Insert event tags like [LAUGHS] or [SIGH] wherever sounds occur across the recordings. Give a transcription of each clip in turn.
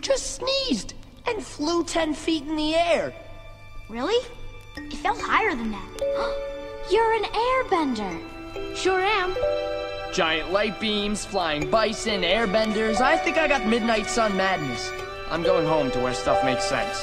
just sneezed and flew 10 feet in the air. Really? It felt higher than that. [GASPS] You're an airbender. Sure am. Giant light beams, flying bison, airbenders. I think I got Midnight Sun madness. I'm going home to where stuff makes sense.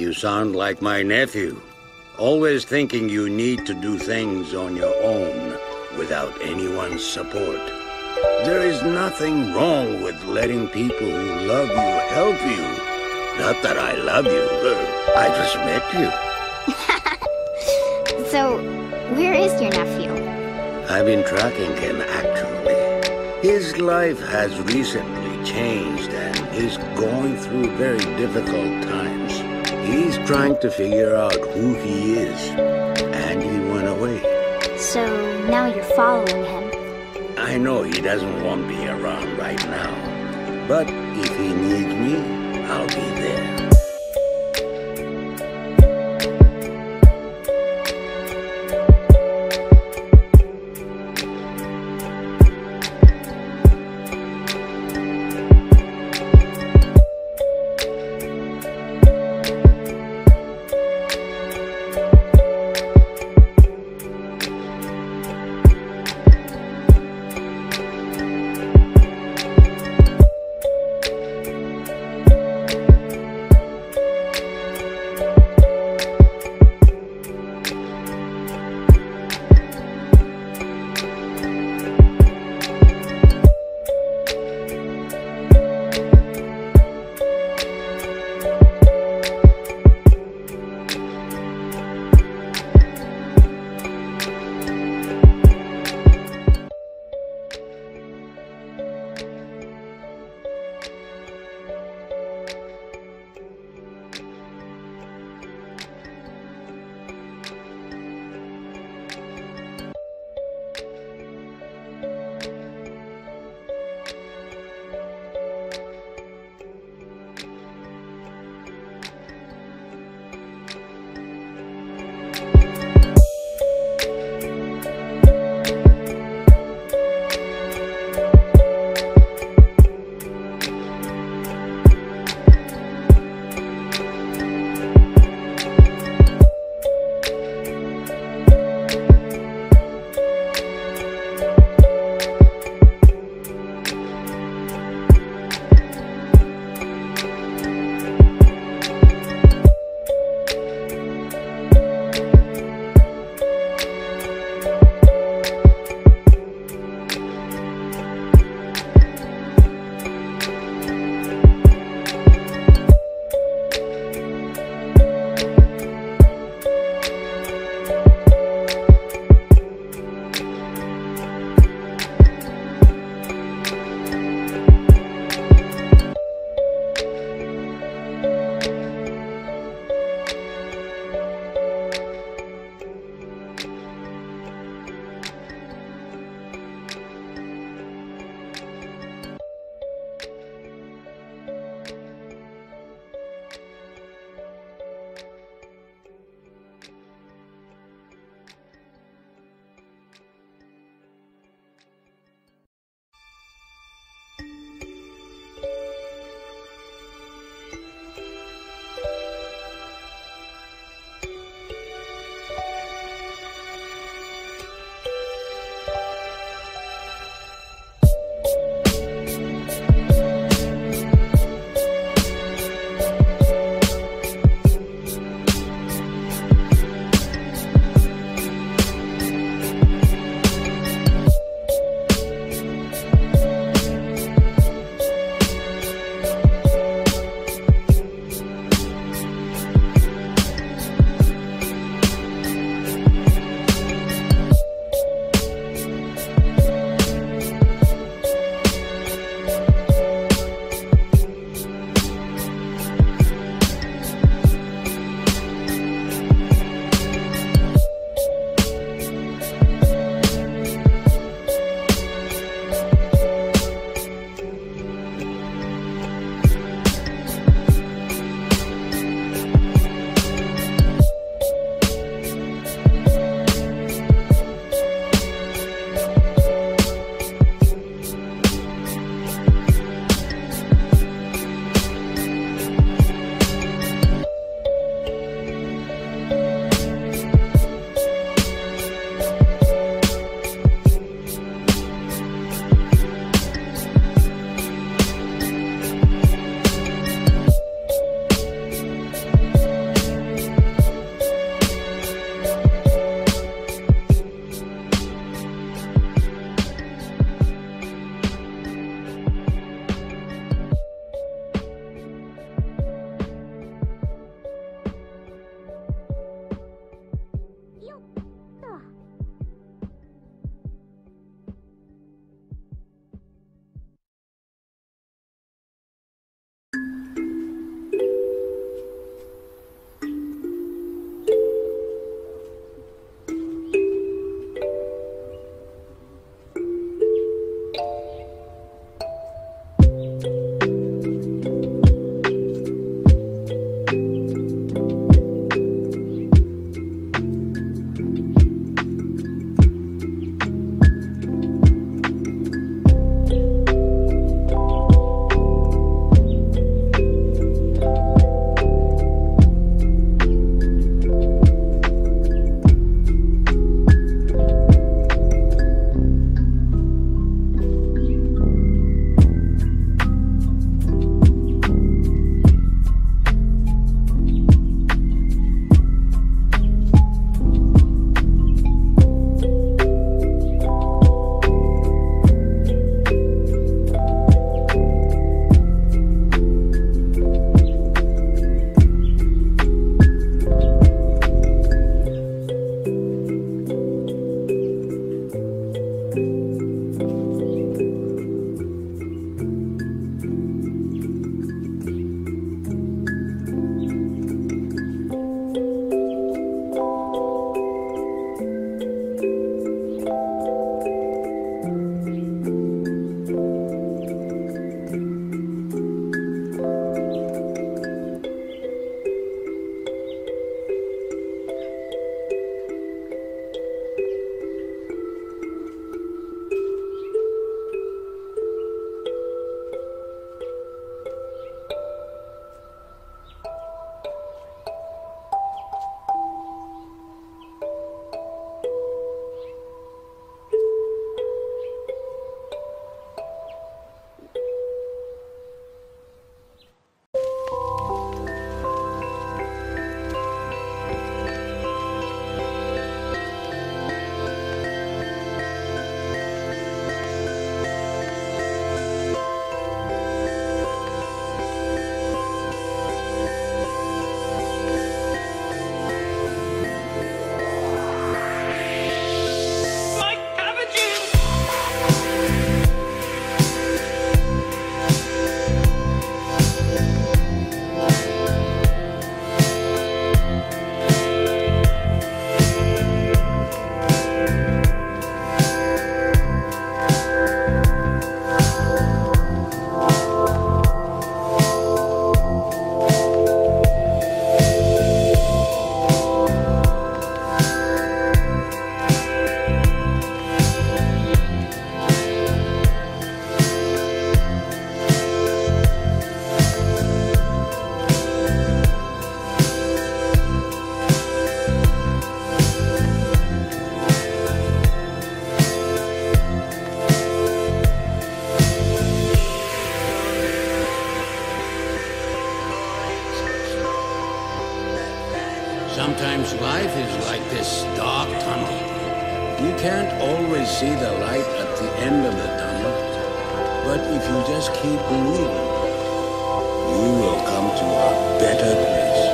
You sound like my nephew. Always thinking you need to do things on your own without anyone's support. There is nothing wrong with letting people who love you help you. Not that I love you. I just met you. [LAUGHS] so, where is your nephew? I've been tracking him, actually. His life has recently changed and he's going through very difficult times. He's trying to figure out who he is, and he went away. So now you're following him? I know he doesn't want me around right now, but if he needs me, this dark tunnel. You can't always see the light at the end of the tunnel, but if you just keep moving, you will come to a better place.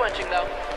Quenching, though.